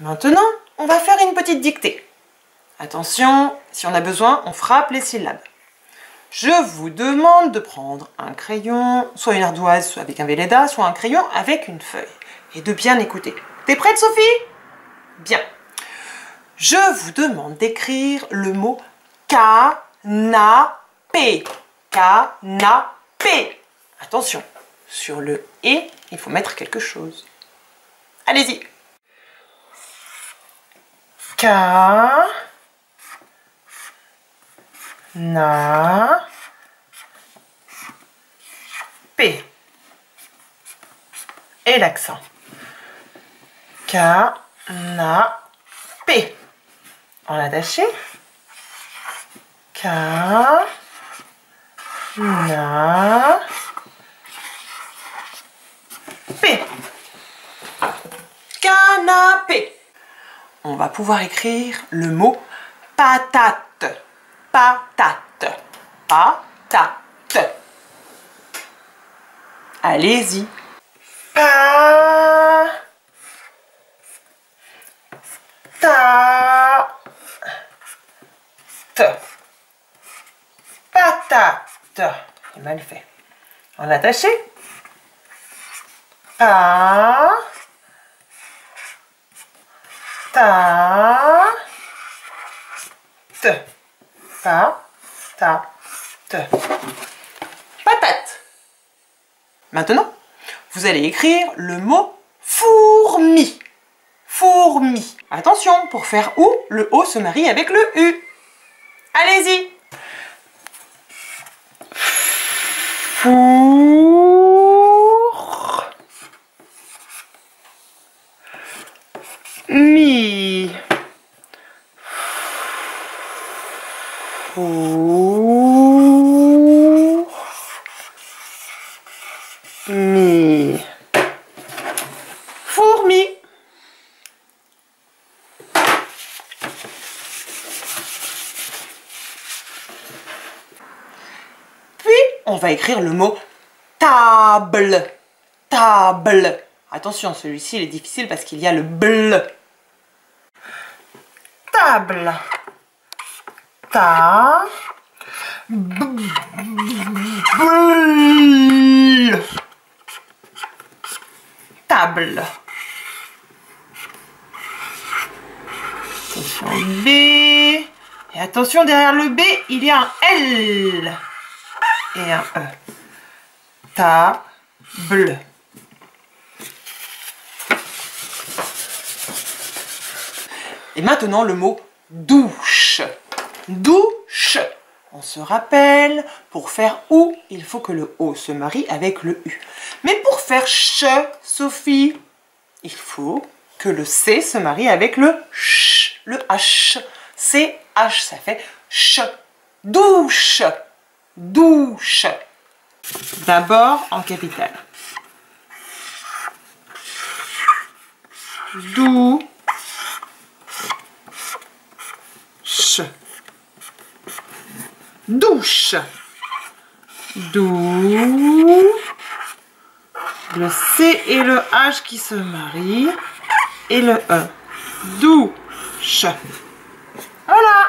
Maintenant, on va faire une petite dictée. Attention, si on a besoin, on frappe les syllabes. Je vous demande de prendre un crayon, soit une ardoise, soit avec un Véleda, soit un crayon avec une feuille. Et de bien écouter. T'es prête, Sophie? Bien. Je vous demande d'écrire le mot canapé. Canapé. Attention, sur le et, il faut mettre quelque chose. Allez-y. K. Na. P. Et l'accent. K. Na. P. En attaché. K. Na. P. Canapé on va pouvoir écrire le mot patate patate, patate. Allez-y. Pa, ta, te. Patate. Mal fait. En attaché. Pa, ta, te ta, ta, te. Patate. Maintenant, vous allez écrire le mot fourmi. Fourmi. Attention, pour faire OU, le O se marie avec le U. Allez-y. Four. Mi. Mi. Fourmi. Puis, on va écrire le mot table. Table. Attention, celui-ci, est difficile parce qu'il y a le bleu. Table ta table. B. Et attention, derrière le B, il y a un L et un E. Table. Et maintenant le mot douche douche. On se rappelle, pour faire OU, il faut que le O se marie avec le U. Mais pour faire CH, Sophie, il faut que le C se marie avec le CH, le H. C, H, ça fait CH. Douche. Douche. D'abord en capital. Douche douche. Dou. Le C et le H qui se marient. Et le E. Douche. Voilà.